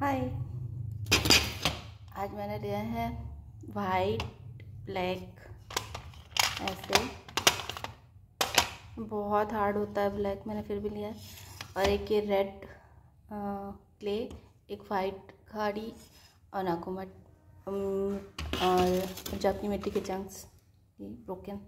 हाय आज मैंने लिया है वाइट ब्लैक ऐसे। बहुत हार्ड होता है ब्लैक मैंने फिर भी लिया है। और एक ये रेड क्ले एक वाइट खाड़ी, और नाकुमट और जापनी मिट्टी के चंक्स ये ब्रोकन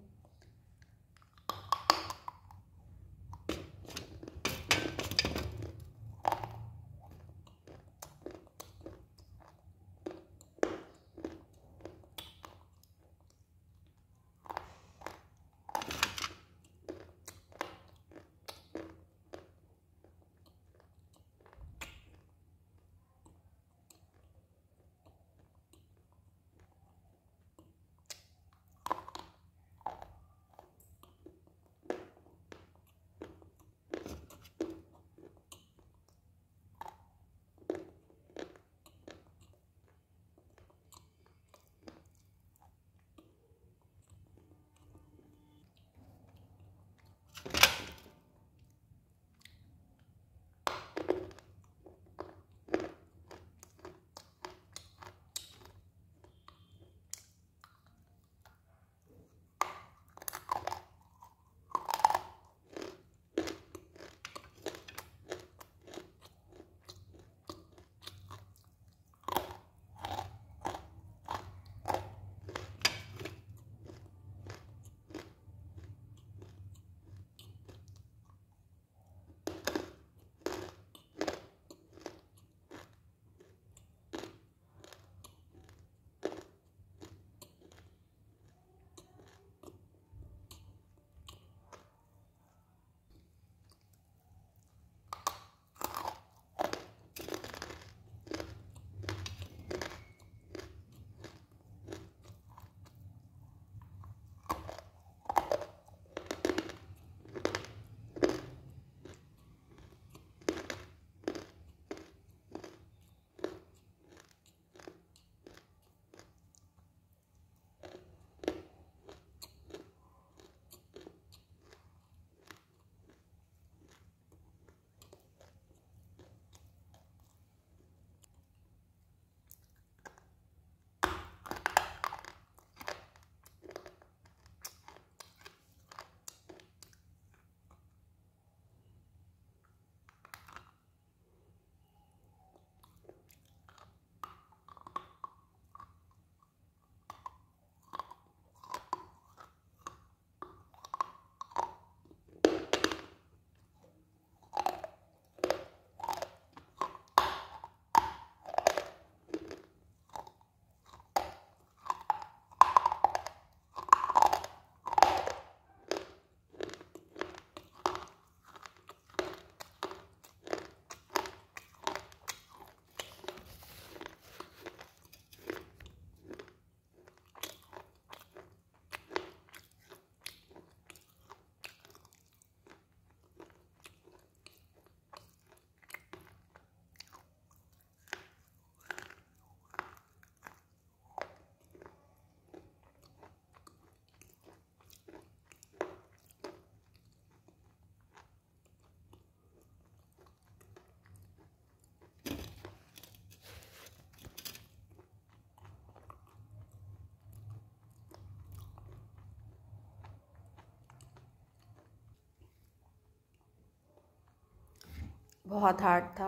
बहुत हार्ड था।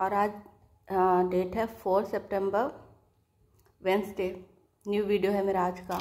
और आज डेट है फोर सितंबर वेंसडे न्यू वीडियो है मेरा आज का।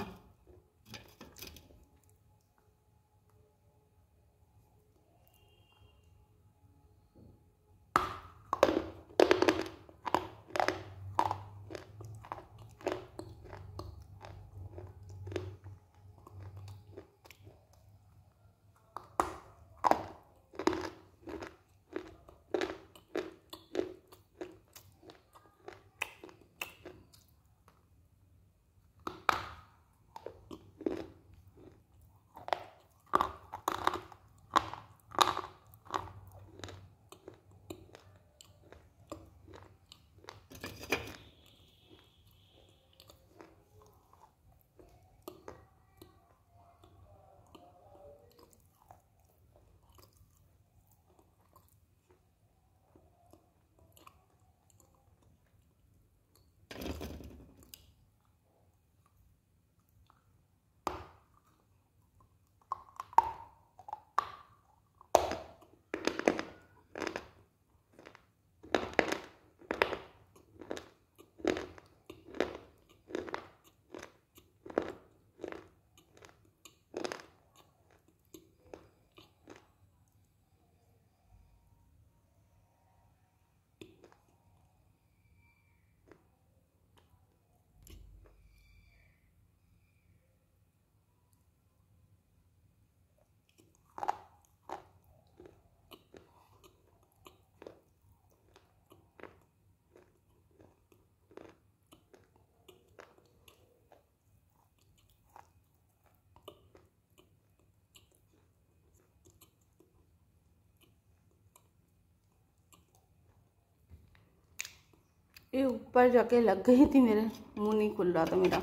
ये ऊपर जाके लग गई थी मेरे, मुँह नहीं खुल रहा था मेरा।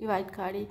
ये वाइट खाड़ी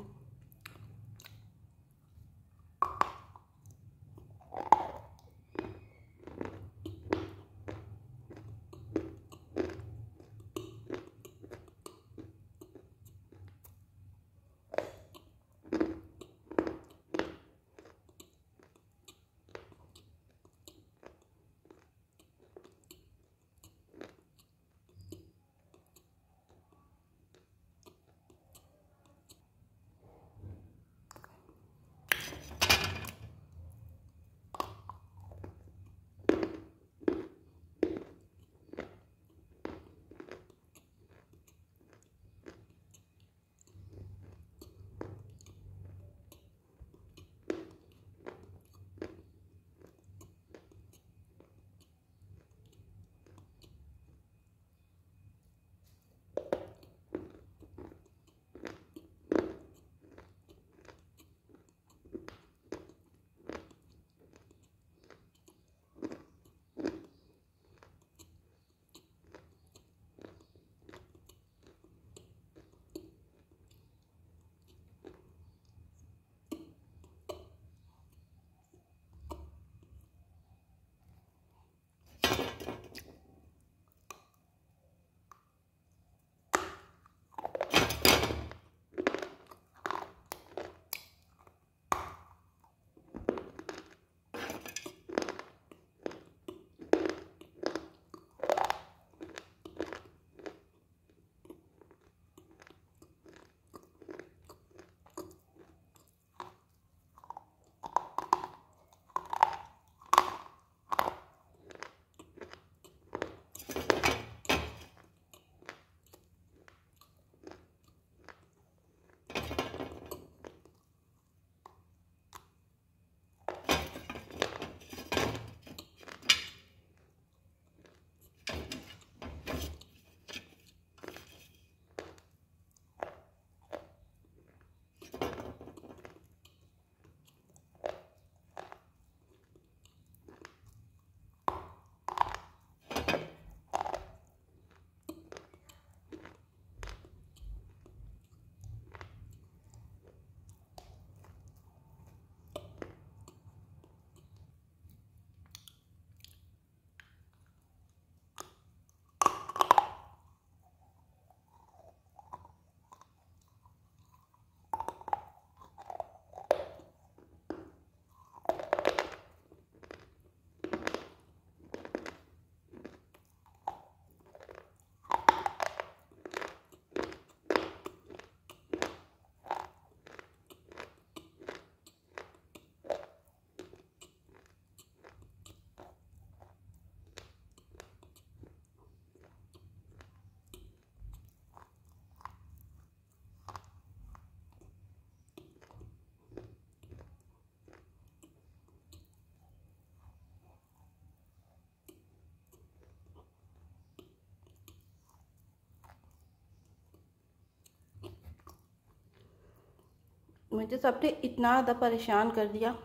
मुझे सबने इतना ज़्यादा परेशान कर दिया।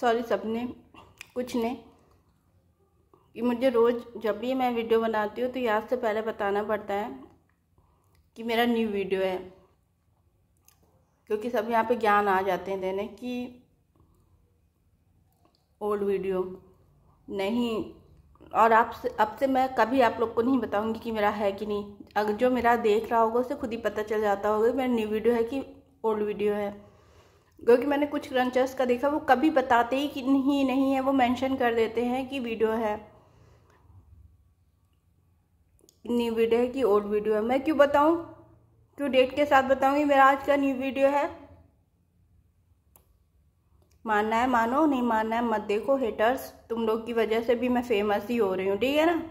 सॉरी सबने, कुछ ने। कि मुझे रोज़ जब भी मैं वीडियो बनाती हूँ तो याद से पहले बताना पड़ता है कि मेरा न्यू वीडियो है। क्योंकि सब यहाँ पे ज्ञान आ जाते हैं देने कि ओल्ड वीडियो नहीं। और आप से, अब से मैं कभी आप लोग को नहीं बताऊँगी कि मेरा है कि नहीं। अगर जो मेरा देख रहा होगा, उसे खुद ही पता चल जाता होगा मेरा न्यू वीडियो है कि ओल्ड वीडियो है। क्योंकि मैंने कुछ क्रंचर्स का देखा, वो कभी बताते ही कि नहीं नहीं है, वो मेंशन कर देते हैं कि वीडियो है। न्यू वीडियो है कि ओल्ड वीडियो है। मैं क्यों बताऊँ? क्यों डेट के साथ बताऊँगी मेरा आज का न्यू वीडियो है? मानना है मानो, नहीं मानना है मत देखो हेटर्स तुम लोग की वजह से भी मैं फ़ेमस ही हो रही हूँ, ठीक है ना?